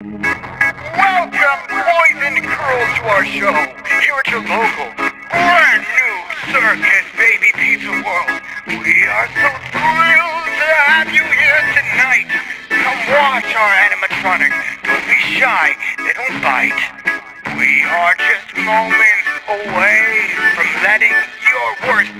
Welcome, boys and girls, to our show. Here at your local, brand new circus, Baby Pizza World. We are so thrilled to have you here tonight. Come watch our animatronics. Don't be shy, they don't bite. We are just moments away from letting your worst